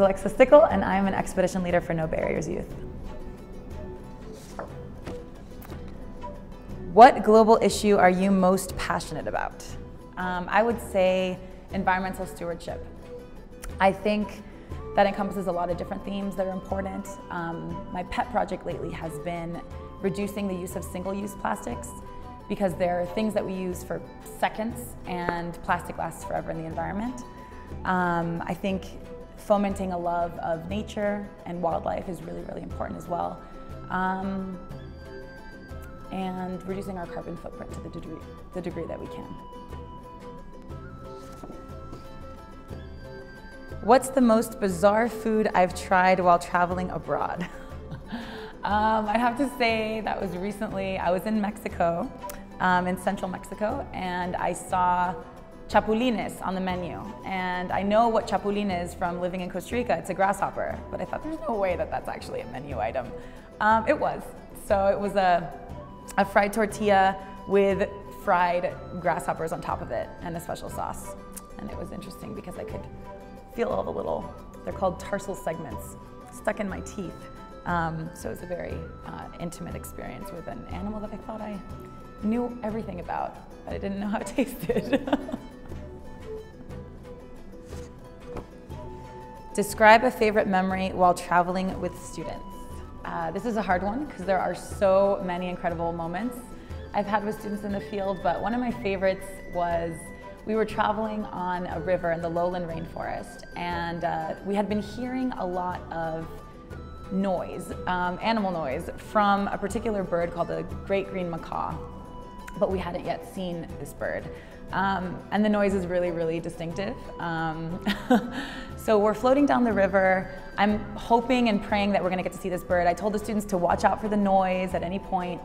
Alexa Stickel, and I'm an expedition leader for No Barriers Youth. What global issue are you most passionate about? Um, I would say environmental stewardship. I think that encompasses a lot of different themes that are important. Um, my pet project lately has been reducing the use of single-use plastics because they're things that we use for seconds and plastic lasts forever in the environment. Um, I think fomenting a love of nature and wildlife is really, really important as well. Um, and reducing our carbon footprint to the degree, the degree that we can. What's the most bizarre food I've tried while traveling abroad? um, I'd have to say that was recently, I was in Mexico, um, in central Mexico, and I saw chapulines on the menu. And I know what chapulín is from living in Costa Rica, it's a grasshopper, but I thought there's no way that that's actually a menu item. Um, it was. So it was a, a fried tortilla with fried grasshoppers on top of it and a special sauce. And it was interesting because I could feel all the little, they're called tarsal segments, stuck in my teeth. Um, so it was a very uh, intimate experience with an animal that I thought I knew everything about, but I didn't know how it tasted. Describe a favorite memory while traveling with students. Uh, this is a hard one because there are so many incredible moments I've had with students in the field, but one of my favorites was we were traveling on a river in the lowland rainforest and uh, we had been hearing a lot of noise, um, animal noise, from a particular bird called the great green macaw, but we hadn't yet seen this bird. Um, and the noise is really, really distinctive. Um, so we're floating down the river. I'm hoping and praying that we're gonna get to see this bird. I told the students to watch out for the noise at any point.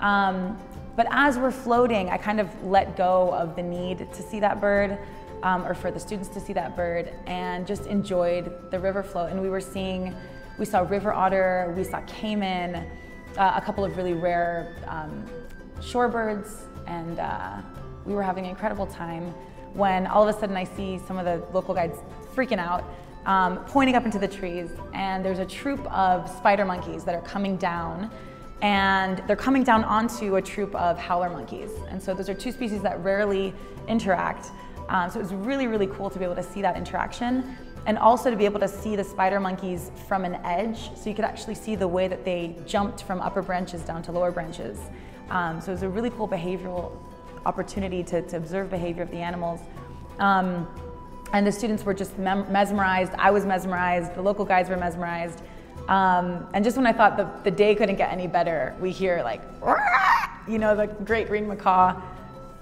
Um, but as we're floating, I kind of let go of the need to see that bird um, or for the students to see that bird and just enjoyed the river float. And we were seeing, we saw river otter, we saw caiman, uh, a couple of really rare um, shorebirds, and uh, we were having an incredible time when all of a sudden I see some of the local guides freaking out, um, pointing up into the trees, and there's a troop of spider monkeys that are coming down and they're coming down onto a troop of howler monkeys. And so those are two species that rarely interact. Um, so it was really, really cool to be able to see that interaction and also to be able to see the spider monkeys from an edge. So you could actually see the way that they jumped from upper branches down to lower branches. Um, so it was a really cool behavioral opportunity to, to observe behavior of the animals. Um, and the students were just mesmerized. I was mesmerized. The local guides were mesmerized. Um, and just when I thought the, the day couldn't get any better, we hear like, you know, the great green macaw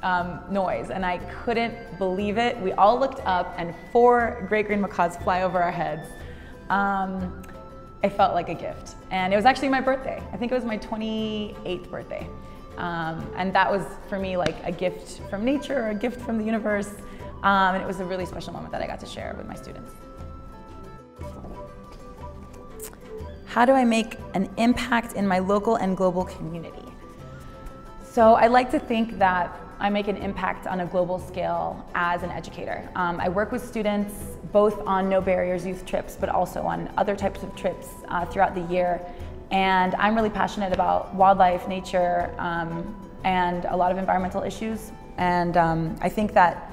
um, noise. And I couldn't believe it. We all looked up and four great green macaws fly over our heads. Um, it felt like a gift. And it was actually my birthday. I think it was my 28th birthday. Um, and that was for me like a gift from nature, a gift from the universe. Um, and it was a really special moment that I got to share with my students. How do I make an impact in my local and global community? So I like to think that I make an impact on a global scale as an educator. Um, I work with students both on No Barriers youth trips, but also on other types of trips uh, throughout the year. And I'm really passionate about wildlife, nature, um, and a lot of environmental issues. And um, I think that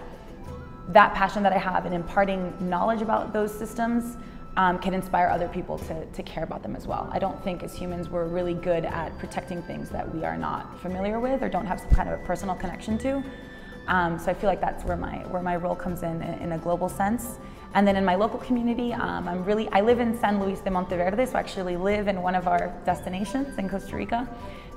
that passion that I have in imparting knowledge about those systems um, can inspire other people to, to care about them as well. I don't think as humans we're really good at protecting things that we are not familiar with or don't have some kind of a personal connection to. Um, so I feel like that's where my, where my role comes in, in, in a global sense. And then in my local community, um, I'm really, I live in San Luis de Monteverde, so I actually live in one of our destinations in Costa Rica.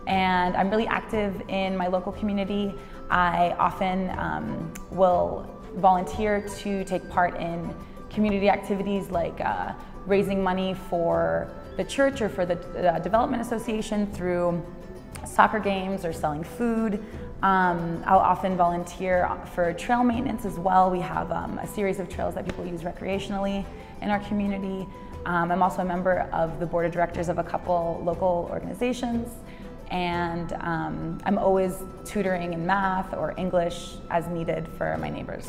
And I'm really active in my local community. I often um, will volunteer to take part in community activities like uh, raising money for the church or for the uh, Development Association through soccer games or selling food. Um, I'll often volunteer for trail maintenance as well. We have um, a series of trails that people use recreationally in our community. Um, I'm also a member of the board of directors of a couple local organizations and um, I'm always tutoring in math or English as needed for my neighbors.